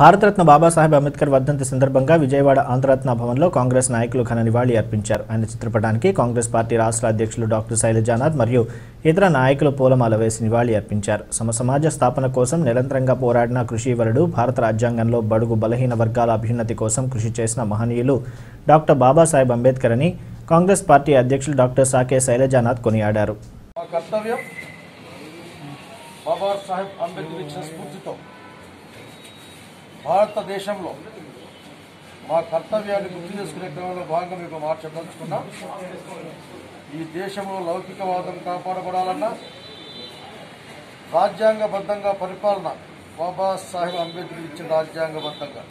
భారతరత్న బాబాసాహెబ్ అంబేద్కర్ వర్ధంతి సందర్భంగా విజయవాడ ఆంధ్రరత్న భవన్లో కాంగ్రెస్ నాయకులు ఘన నివాళి అర్పించారు. ఆయన చిత్రపటానికి కాంగ్రెస్ పార్టీ రాష్ట్ర అధ్యక్షులు డాక్టర్ శైలజానాథ్ మరియు ఇతర నాయకులు పూలమాల వేసి నివాళి అర్పించారు. సమ సమాజ స్థాపన కోసం నిరంతరంగా పోరాడిన కృషివరుడు భారత రాజ్యాంగంలో బడుగు బలహీన వర్గాల అభ్యున్నతి కోసం కృషి చేసిన మహనీయులు డాక్టర్ బాబాసాహెబ్ అంబేద్కర్ అని కాంగ్రెస్ పార్టీ అధ్యక్షులు డాక్టర్ సాకే శైలజానాథ్ కొనియాడారు. కర్తవ్యం బాబా సాహెబ్ అంబేద్కర్ స్ఫూర్తితో భారతదేశంలో మా కర్తవ్యాన్ని గుర్తు చేసుకునే క్రమంలో భాగంగా మీకు మాట చెప్పదలుచుకున్నాం. ఈ దేశంలో లౌకికవాదం కాపాడబడాలన్నా రాజ్యాంగబద్ధంగా పరిపాలన బాబా సాహెబ్ అంబేద్కర్ ఇచ్చిన రాజ్యాంగబద్ధంగా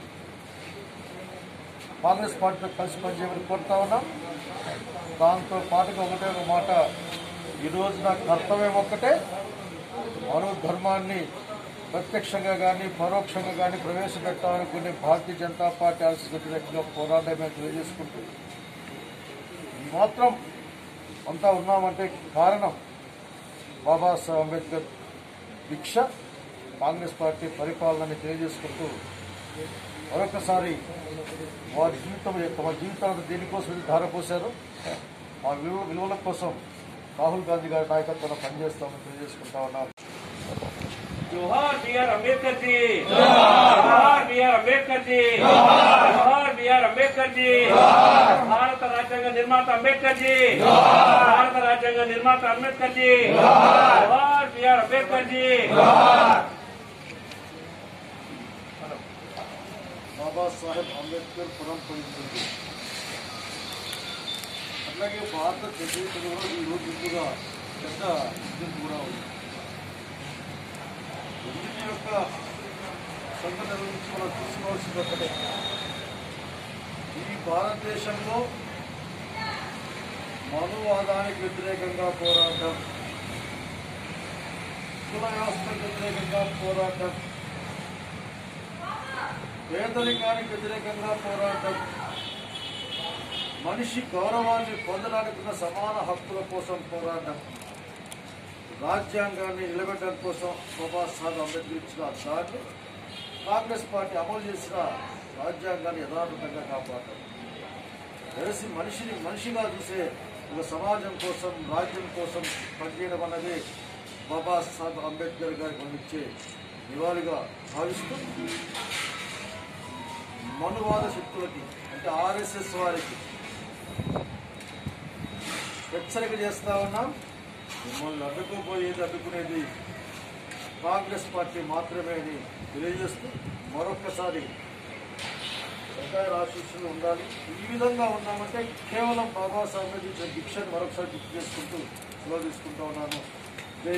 కాంగ్రెస్ పార్టీతో కలిసి పనిచేయమని కోరుతా ఉన్నాం. దాంతో పాటుగా ఒకటే ఒక మాట ఈరోజు నా కర్తవ్యం ఒక్కటే మరో ధర్మాన్ని ప్రత్యక్షంగా కానీ పరోక్షంగా కానీ ప్రవేశపెట్టాలనుకునే భారతీయ జనతా పార్టీ ఆలోచన వ్యతిరేకంగా పోరాటమే తెలియజేసుకుంటూ మాత్రం అంతా ఉన్నామంటే కారణం బాబాసాహెబ్ అంబేద్కర్ దీక్ష కాంగ్రెస్ పార్టీ పరిపాలనని తెలియజేసుకుంటూ మరొకసారి వారి జీవితం యొక్క మా జీవితాలను దేనికోసం ధారపోశారు? ఆ విలువ విలువల కోసం రాహుల్ గాంధీ గారి నాయకత్వంలో పనిచేస్తామని తెలియజేసుకుంటా ఉన్నారు जोहार बी आर अम्बेडकर जी जोहार बी आर अम्बेडकर जी जोहार बी आर अम्बेडकर जी భారత రాజ్యాంగ నిర్మాత అంబేద్కర్ జీ భారత రాజ్యాంగ నిర్మాత అంబేద్కర్ జీ జోహార్ బిఆర్ అంబేద్కర్ జీ బాబాసాహెబ్ అంబేద్కర్ పురం పొందుతుంది అట్లాగే భారత చరిత్రలో కూడా ఈ రోజు ఎక్కువగా పెద్ద గుర్తింపు కూడా ఉంది రెండింటి యొక్క సంఘటన మనం చూసుకోవాల్సింది ఒకటే ఈ భారతదేశంలో మనువాదానికి వ్యతిరేకంగా పోరాటం కుల వ్యవస్థకు వ్యతిరేకంగా పోరాటం పేదరికానికి వ్యతిరేకంగా పోరాటం మనిషి గౌరవాన్ని పొందడానికి సమాన హక్కుల కోసం పోరాటం. రాజ్యాంగాన్ని నిలబెట్టడం కోసం బాబాసాహెబ్ అంబేద్కర్ ఇచ్చిన దాన్ని కాంగ్రెస్ పార్టీ అమలు చేసిన రాజ్యాంగాన్ని యథార్థంగా కాపాడటం తెలిసి మనిషిని మనిషిగా చూసే ఒక సమాజం కోసం రాజ్యం కోసం పనిచేయడం అన్నది బాబాసాహెబ్ అంబేద్కర్ గారికి అందించే నివాళిగా భావిస్తూ మనువాద శక్తులకి అంటే ఆర్ఎస్ఎస్ వారికి హెచ్చరిక చేస్తా ఉన్నాం. మిమ్మల్ని అడ్డుకుపోయేది అడ్డుకునేది? కాంగ్రెస్ పార్టీ మాత్రమే అని తెలియజేస్తూ మరొక్కసారి సర్కారు ఆశీస్సులు ఉండాలి. ఈ విధంగా ఉన్నామంటే కేవలం బాబాసాహెబ్ ఇచ్చిన దీక్షను మరొకసారి గుర్తు చేసుకుంటూ సెలవు తీసుకుంటూ ఉన్నాను. జై